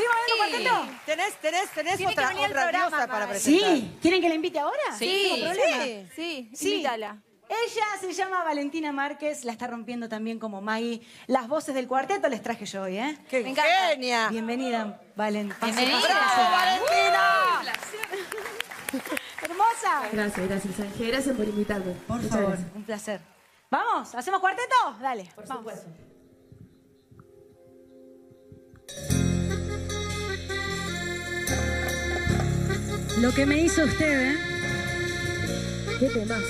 ¿Sigo bailando cuarteto? ¿Tenés, tenés, tenés Tiene que otra, venir al otra programa, diosa para presentar? Sí. ¿Quieren que la invite ahora? No tengo problema. sí, sí, Sí. invítala. Ella se llama Valentina Márquez, la está rompiendo también como Maggie. Las voces del cuarteto les traje yo hoy, ¿eh? ¡Qué Me encanta. genia! Bienvenida, Valen. Pase, Bienvenida. pase, ¡Bravo, Valentina! Hermosa. Gracias, gracias, Ángel. Gracias por invitarme. Por Muchas favor, gracias. un placer. ¿Vamos? ¿Hacemos cuarteto? Dale. Por vamos. supuesto. Lo que me hizo usted, ¿eh? ¿Qué temas?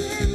Lo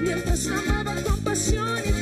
mientras amaba con pasión y